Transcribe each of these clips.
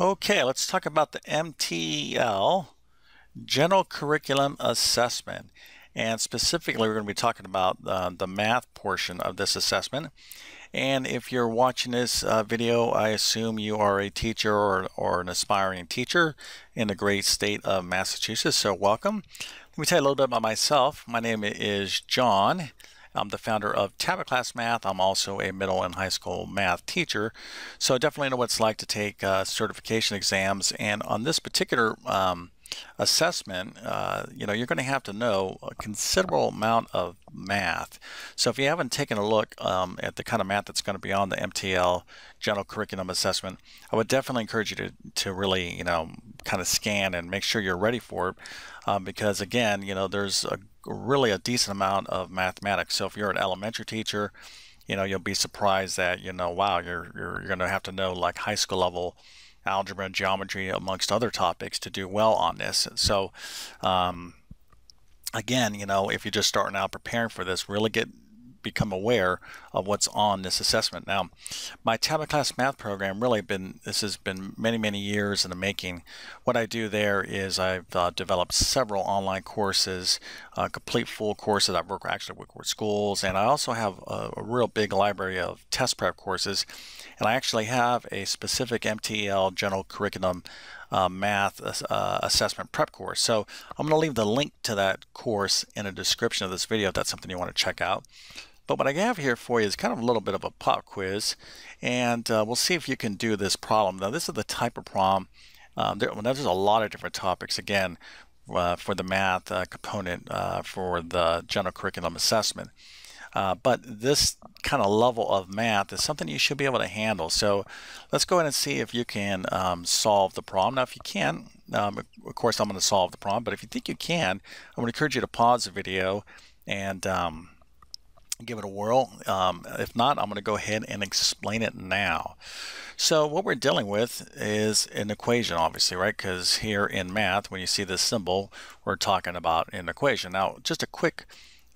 Okay, let's talk about the MTEL General Curriculum Assessment. And specifically, we're going to be talking about uh, the math portion of this assessment. And if you're watching this uh, video, I assume you are a teacher or, or an aspiring teacher in the great state of Massachusetts. So welcome. Let me tell you a little bit about myself. My name is John. I'm the founder of TabletClass Math. I'm also a middle and high school math teacher. So I definitely know what it's like to take uh, certification exams. And on this particular um, assessment, uh, you know, you're going to have to know a considerable amount of math. So if you haven't taken a look um, at the kind of math that's going to be on the MTEL General Curriculum Assessment, I would definitely encourage you to, to really, you know, kind of scan and make sure you're ready for it. Um, because again, you know, there's a, really a decent amount of mathematics. So if you're an elementary teacher, you know, you'll be surprised that, you know, wow, you're, you're, you're going to have to know like high school level algebra and geometry amongst other topics to do well on this. So, um, again, you know, if you're just starting out preparing for this, really get become aware of what's on this assessment. Now, my TabletClass math program really been, this has been many, many years in the making. What I do there is I've uh, developed several online courses, uh, complete full courses. I work actually work with schools, and I also have a, a real big library of test prep courses. And I actually have a specific MTEL general curriculum uh, math uh, assessment prep course. So I'm going to leave the link to that course in a description of this video if that's something you want to check out. But what I have here for you is kind of a little bit of a pop quiz, and uh, we'll see if you can do this problem. Now, this is the type of problem. Um, there, well, there's a lot of different topics, again, uh, for the math uh, component uh, for the general curriculum assessment. Uh, but this kind of level of math is something you should be able to handle. So let's go ahead and see if you can um, solve the problem. Now, if you can, um, of course, I'm going to solve the problem, but if you think you can, I would encourage you to pause the video and um, give it a whirl. Um, if not, I'm going to go ahead and explain it now. So what we're dealing with is an equation, obviously, right? Because here in math, when you see this symbol, we're talking about an equation. Now, just a quick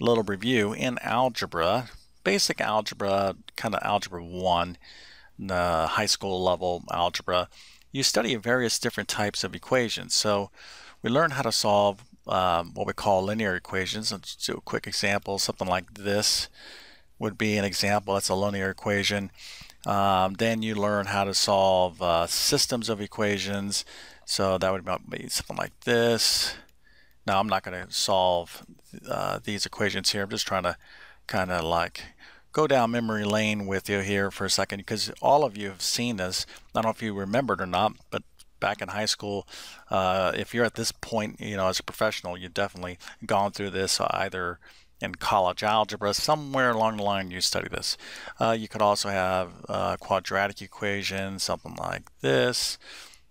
little review in algebra, basic algebra, kind of algebra 1, the high school level algebra, you study various different types of equations. So we learn how to solve um, what we call linear equations. Let's do a quick example. Something like this would be an example. That's a linear equation. Um, then you learn how to solve uh, systems of equations. So that would be something like this. Now I'm not going to solve uh, these equations here. I'm just trying to kind of like go down memory lane with you here for a second because all of you have seen this. I don't know if you remembered or not, but back in high school, uh, if you're at this point, you know, as a professional, you've definitely gone through this either in college algebra, somewhere along the line you study this. Uh, you could also have uh, quadratic equations, something like this,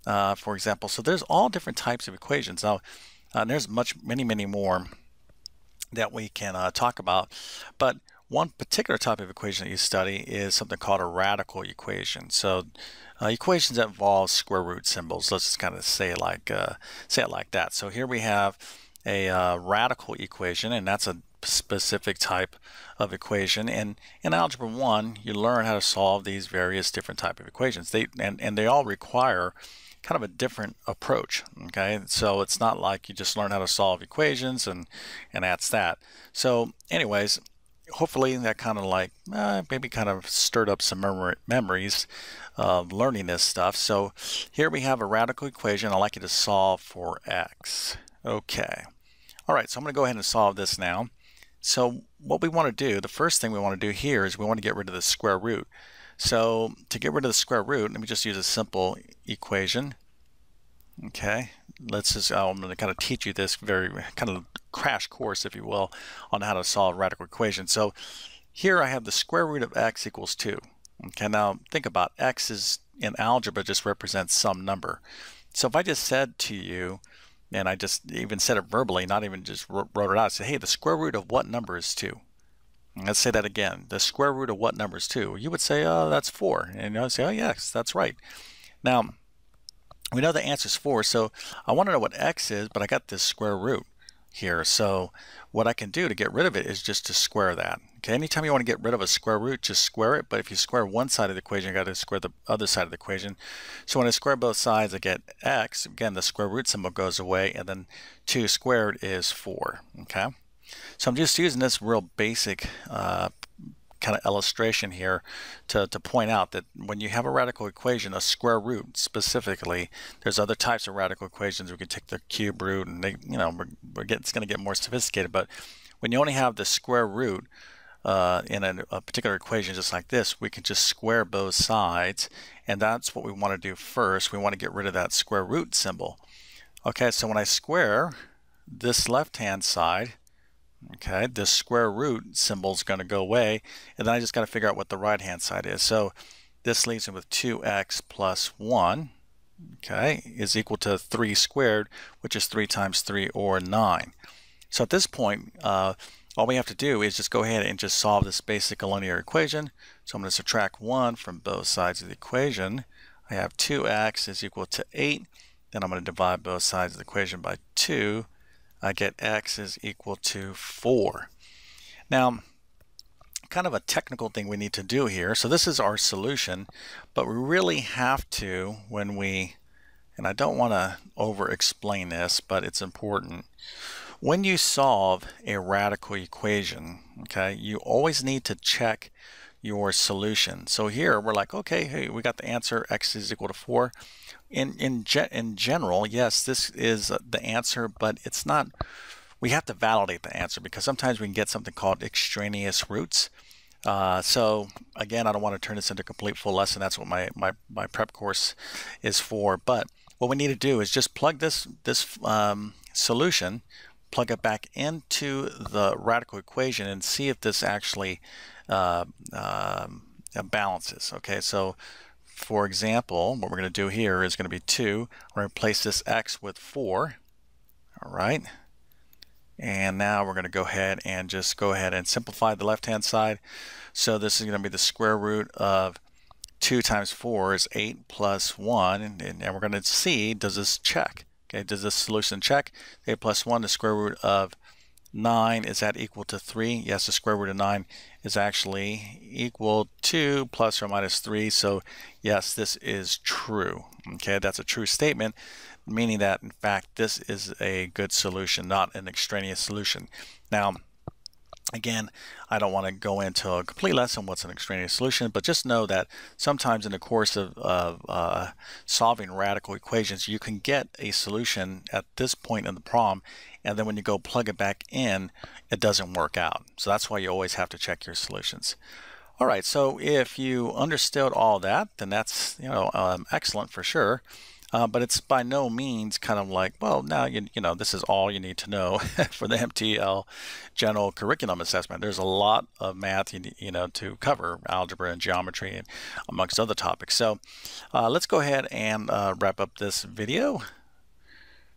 uh, for example. So there's all different types of equations. Now, uh, there's much, many, many more that we can uh, talk about, but one particular type of equation that you study is something called a radical equation. So uh, equations that involve square root symbols. Let's just kind of say like uh, say it like that. So here we have a uh, radical equation, and that's a specific type of equation. And in Algebra 1, you learn how to solve these various different type of equations. They and, and they all require kind of a different approach okay so it's not like you just learn how to solve equations and and that's that so anyways hopefully that kind of like uh, maybe kind of stirred up some mem memories of learning this stuff. So here we have a radical equation. I'd like you to solve for x. Okay. All right, so I'm going to go ahead and solve this now. So what we want to do, the first thing we want to do here is we want to get rid of the square root. So to get rid of the square root, let me just use a simple equation. Okay, let's just, oh, I'm going to kind of teach you this very kind of crash course, if you will, on how to solve radical equations. So here I have the square root of x equals 2. Okay, now think about x is in algebra just represents some number. So if I just said to you, and I just even said it verbally, not even just wrote it out, I said, hey, the square root of what number is 2? Let's say that again. The square root of what number is 2? You would say, oh, that's 4. And I'd say, oh, yes, that's right. Now, we know the answer is 4, so I want to know what x is, but I got this square root. here. So what I can do to get rid of it is just to square that. Okay, anytime you want to get rid of a square root, just square it. But if you square one side of the equation, you got to square the other side of the equation. So when I square both sides, I get x. Again, the square root symbol goes away, and then 2 squared is 4. Okay, so I'm just using this real basic uh, kind of illustration here to, to point out that when you have a radical equation, a square root specifically, there's other types of radical equations. We could take the cube root and they, you know, we're, we're getting, it's going to get more sophisticated. But when you only have the square root uh, in a, a particular equation just like this, we can just square both sides. And that's what we want to do first. We want to get rid of that square root symbol. Okay, so when I square this left-hand side, Okay, this square root symbol is going to go away, and then I just got to figure out what the right-hand side is. So this leaves me with 2x plus 1, okay, is equal to 3 squared, which is 3 times 3, or 9. So at this point, uh, all we have to do is just go ahead and just solve this basic linear equation. So I'm going to subtract 1 from both sides of the equation. I have 2x is equal to 8. Then I'm going to divide both sides of the equation by 2 I get x is equal to 4. Now, kind of a technical thing we need to do here. So this is our solution, but we really have to when we, and I don't want to over explain this, but it's important. When you solve a radical equation, okay, you always need to check your solution. So here we're like, okay, hey, we got the answer, x is equal to 4 in in ge in general, yes, this is the answer, but it's not. We have to validate the answer because sometimes we can get something called extraneous roots. Uh, so again, I don't want to turn this into a complete full lesson. That's what my, my, my prep course is for. But what we need to do is just plug this, this um, solution, plug it back into the radical equation and see if this actually uh, uh, balances. Okay, so for example, what we're going to do here is going to be 2. We're going to replace this x with 4. All right. And now we're going to go ahead and just go ahead and simplify the left-hand side. So this is going to be the square root of 2 times 4 is 8 plus 1. And, and we're going to see, does this check? Okay, does this solution check? 8 plus 1, the square root of 9, is that equal to 3? Yes, the square root of 9 is actually equal to plus or minus 3. So yes, this is true. Okay, that's a true statement, meaning that in fact this is a good solution, not an extraneous solution. Now, Again, I don't want to go into a complete lesson what's an extraneous solution, but just know that sometimes in the course of, of uh, solving radical equations, you can get a solution at this point in the problem, and then when you go plug it back in, it doesn't work out. So that's why you always have to check your solutions. All right, so if you understood all that, then that's you know um, excellent for sure. Uh, but it's by no means kind of like, well, now you, you know, this is all you need to know for the MTEL general curriculum assessment. There's a lot of math you, you know to cover, algebra and geometry, and amongst other topics. So uh, let's go ahead and uh, wrap up this video.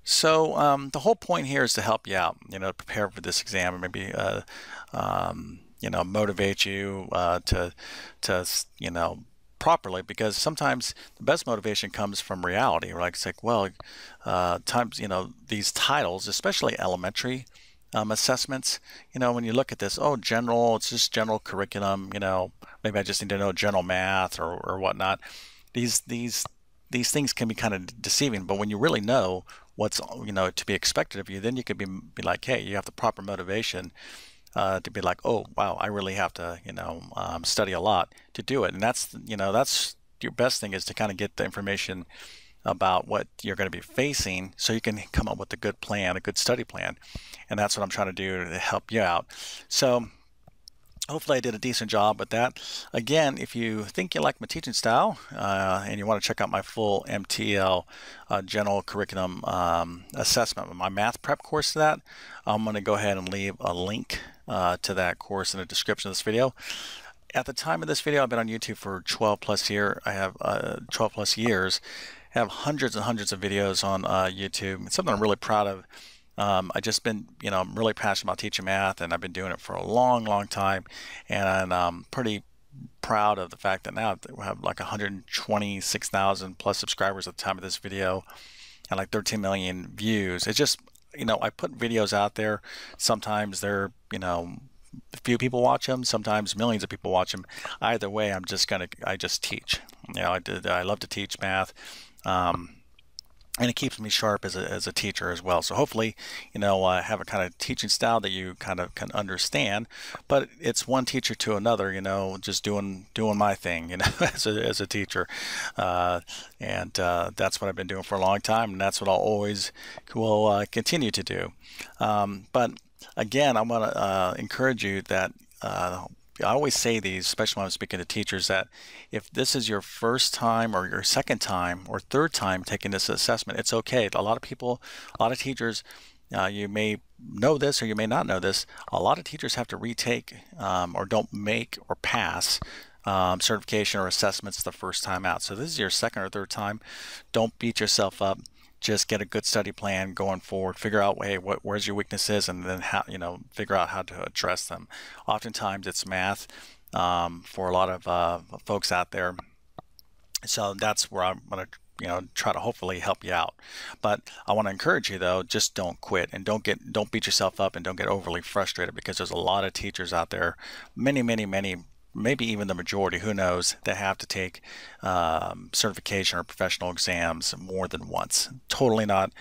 So um, the whole point here is to help you out, you know, prepare for this exam, or maybe uh, um, you know motivate you uh, to to you know properly because sometimes the best motivation comes from reality. Like it's like, well, uh, times you know these titles, especially elementary um, assessments. You know, when you look at this, oh, general, it's just general curriculum. You know, maybe I just need to know general math or or whatnot. These these these things can be kind of deceiving, but when you really know what's you know to be expected of you, then you could be be like, hey, you have the proper motivation uh, to be like, oh wow, I really have to you know um, study a lot to do it, and that's you know that's your best thing is to kind of get the information about what you're going to be facing so you can come up with a good plan, a good study plan, and that's what I'm trying to do to help you out. So hopefully I did a decent job with that. Again, if you think you like my teaching style uh, and you want to check out my full MTEL uh, general curriculum um, assessment, my math prep course to that, I'm going to go ahead and leave a link uh, to that course in the description of this video. At the time of this video, I've been on YouTube for 12 plus year. I have uh, 12 plus years. I have hundreds and hundreds of videos on uh, YouTube. It's something I'm really proud of. Um, I just been, you know, I'm really passionate about teaching math, and I've been doing it for a long, long time, and I'm pretty proud of the fact that now we have like 126,000 plus subscribers at the time of this video, and like 13 million views. It's just you know, I put videos out there. Sometimes they're, you know, a few people watch them. Sometimes millions of people watch them. Either way, I'm just gonna, I just teach. You know, I did, I love to teach math. Um, and it keeps me sharp as a, as a teacher as well. So hopefully, you know, I have a kind of teaching style that you kind of can understand. But it's one teacher to another, you know, just doing doing my thing, you know, as a, as a teacher, uh, and uh, that's what I've been doing for a long time, and that's what I'll always will uh, continue to do. Um, but again, I want to uh, encourage you that uh, I always say these, especially when I'm speaking to teachers, that if this is your first time or your second time or third time taking this assessment, it's okay. A lot of people, a lot of teachers, uh, you may know this or you may not know this. A lot of teachers have to retake um, or don't make or pass um, certification or assessments the first time out. So this is your second or third time. Don't beat yourself up just get a good study plan going forward figure out hey what where's your weaknesses and then how you know figure out how to address them. Oftentimes it's math um, for a lot of uh, folks out there. So that's where i'm going to you know try to hopefully help you out. But i want to encourage you though just don't quit and don't get don't beat yourself up and don't get overly frustrated because there's a lot of teachers out there many many many maybe even the majority, who knows, that have to take um, certification or professional exams more than once. Totally not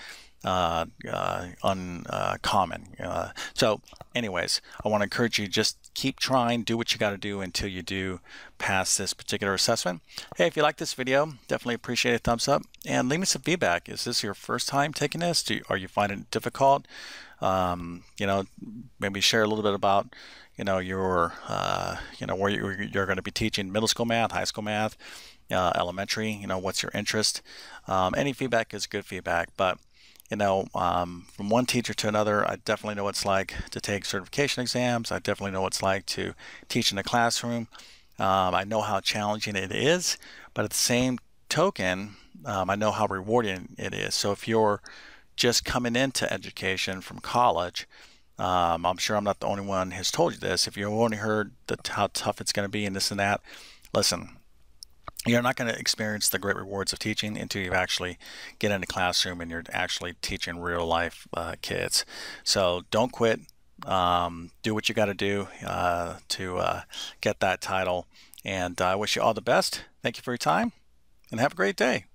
uh, uh, uncommon. Uh, so, anyways, I want to encourage you just keep trying, do what you got to do until you do pass this particular assessment. Hey, if you like this video, definitely appreciate a thumbs up and leave me some feedback. Is this your first time taking this? Do, are you finding it difficult? Um, you know, maybe share a little bit about you know your uh, you know where you're, you're going to be teaching middle school math, high school math, uh, elementary. You know what's your interest. Um, any feedback is good feedback, but you know um, from one teacher to another, I definitely know what it's like to take certification exams. I definitely know what it's like to teach in a classroom. Um, I know how challenging it is, but at the same token, um, I know how rewarding it is. So if you're just coming into education from college, um, I'm sure I'm not the only one who's told you this. If you've only heard the, how tough it's going to be and this and that, listen, you're not going to experience the great rewards of teaching until you actually get in a classroom and you're actually teaching real life uh, kids. So don't quit. Um, do what you got to do uh, to uh, get that title. And I wish you all the best. Thank you for your time and have a great day.